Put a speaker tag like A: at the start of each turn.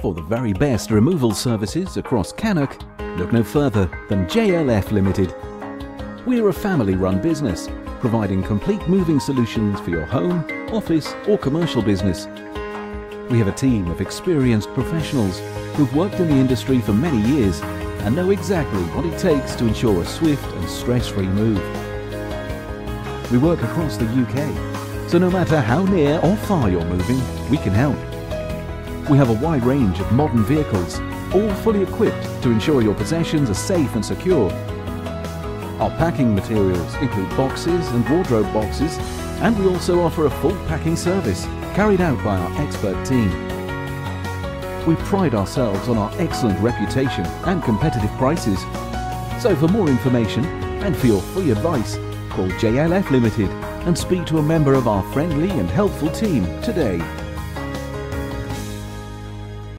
A: For the very best removal services across Cannock, look no further than JLF Limited. We're a family run business, providing complete moving solutions for your home, office, or commercial business. We have a team of experienced professionals who've worked in the industry for many years and know exactly what it takes to ensure a swift and stress free move. We work across the UK, so no matter how near or far you're moving, we can help. We have a wide range of modern vehicles, all fully equipped to ensure your possessions are safe and secure. Our packing materials include boxes and wardrobe boxes, and we also offer a full packing service carried out by our expert team. We pride ourselves on our excellent reputation and competitive prices. So for more information and for your free advice, call JLF Limited and speak to a member of our friendly and helpful team today.